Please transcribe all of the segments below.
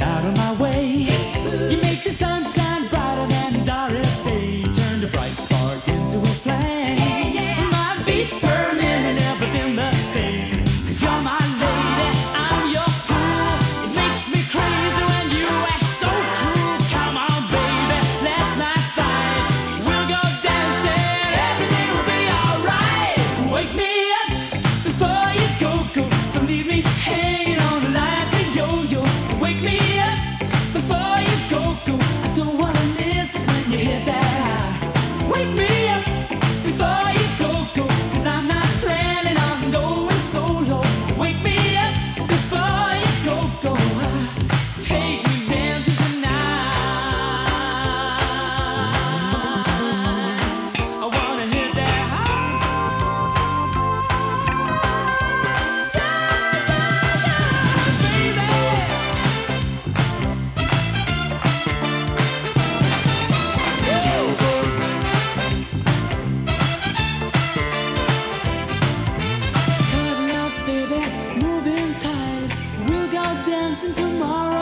out of listen tomorrow.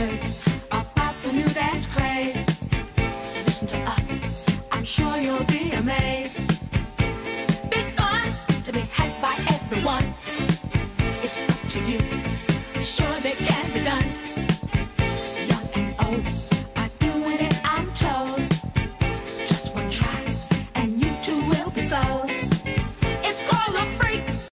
about the new dance craze. Listen to us, I'm sure you'll be amazed. Big fun to be had by everyone.